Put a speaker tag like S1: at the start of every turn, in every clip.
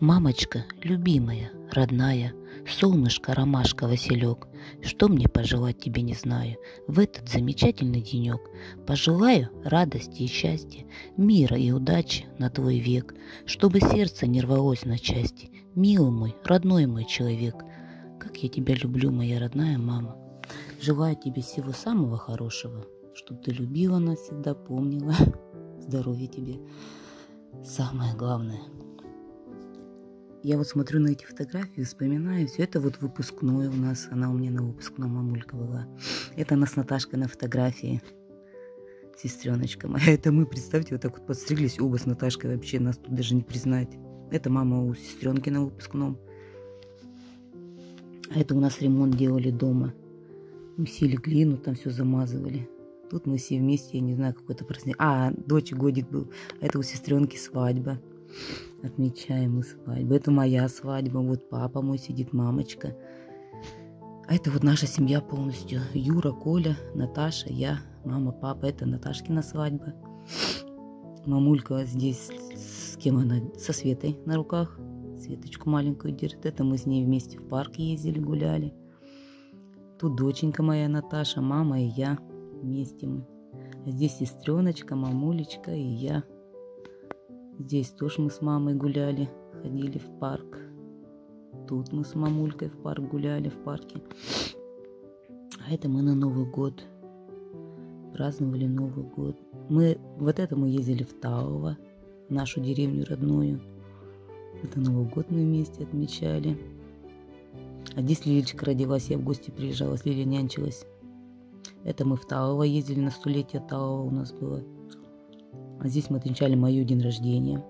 S1: Мамочка, любимая, родная, Солнышко, ромашка, Василек, Что мне пожелать тебе не знаю В этот замечательный денек. Пожелаю радости и счастья, Мира и удачи на твой век, Чтобы сердце не рвалось на части. Милый мой, родной мой человек, Как я тебя люблю, моя родная мама. Желаю тебе всего самого хорошего, Чтобы ты любила нас всегда, помнила. Здоровья тебе. Самое главное – я вот смотрю на эти фотографии, вспоминаю, все это вот выпускное у нас, она у меня на выпускном мамулька была. Это нас Наташка на фотографии, сестреночка моя. Это мы, представьте, вот так вот подстриглись оба с Наташкой, вообще нас тут даже не признать. Это мама у сестренки на выпускном. А это у нас ремонт делали дома. Усили глину, там все замазывали. Тут мы все вместе, я не знаю, какой-то праздник. А, дочь годик был. А это у сестренки свадьба отмечаем мы свадьбу. Это моя свадьба, вот папа мой сидит, мамочка. А это вот наша семья полностью. Юра, Коля, Наташа, я, мама, папа. Это Наташкина свадьба. Мамулька здесь, с кем она? Со Светой на руках. Светочку маленькую держит. Это мы с ней вместе в парк ездили, гуляли. Тут доченька моя Наташа, мама и я. Вместе мы. Здесь сестреночка, мамулечка и я. Здесь тоже мы с мамой гуляли, ходили в парк. Тут мы с мамулькой в парк гуляли, в парке. А это мы на Новый год. Праздновали Новый год. Мы, вот это мы ездили в Таово, нашу деревню родную. Это Новый год мы вместе отмечали. А здесь Лилечка родилась, я в гости приезжала, с Лилей нянчилась. Это мы в Таово ездили, на столетие Таово у нас было. А здесь мы отмечали мою день рождения.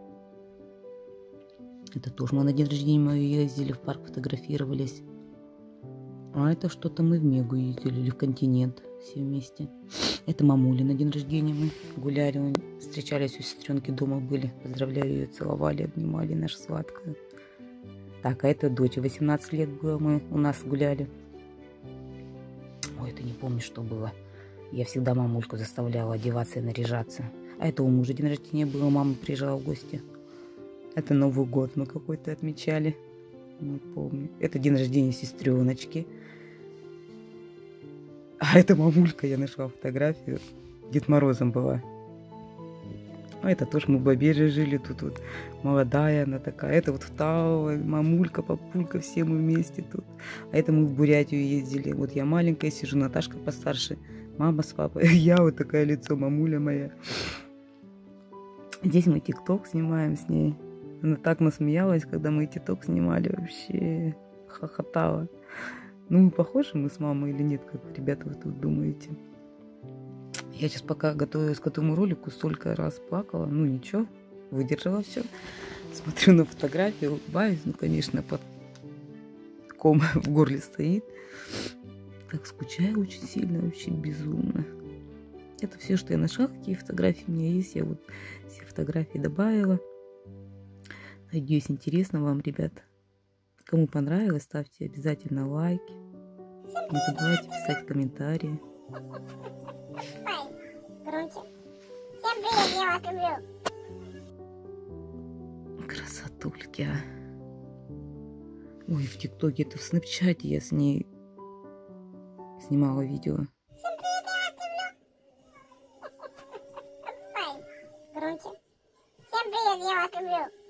S1: Это тоже мы на день рождения мою ездили, в парк фотографировались. А это что-то мы в Мегу ездили или в континент все вместе. Это мамули на день рождения мы гуляли, встречались у сестренки дома были. Поздравляли ее, целовали, обнимали наша сладкая. Так, а это дочь, 18 лет было, мы у нас гуляли. Ой, это не помню, что было. Я всегда мамульку заставляла одеваться и наряжаться. А это у мужа день рождения было, мама приезжала в гости. Это Новый год мы какой-то отмечали. Не помню. Это день рождения сестреночки. А это мамулька, я нашла фотографию. Дед Морозом была. А это тоже мы в Бабеже жили, тут вот молодая она такая. Это вот Втава, мамулька, папулька, все мы вместе тут. А это мы в Бурятию ездили. Вот я маленькая сижу, Наташка постарше, мама с папой. Я вот такая лицо, мамуля моя. Здесь мы тикток снимаем с ней. Она так насмеялась, когда мы тикток снимали, вообще хохотала. Ну, похожи мы с мамой или нет, как ребята вы тут думаете? Я сейчас пока готовилась к этому ролику, столько раз плакала. Ну, ничего, выдержала все. Смотрю на фотографию, улыбаюсь. Ну, конечно, под ком в горле стоит. Так скучаю очень сильно, вообще безумно. Это все, что я нашла, какие фотографии у меня есть. Я вот все фотографии добавила. Надеюсь, интересно вам, ребят. Кому понравилось, ставьте обязательно лайки. Не забывайте писать комментарии. Всем привет, я вас люблю. Красотульки, а. Ой, в ТикТоке, это в Снапчате я с ней снимала видео. back of you.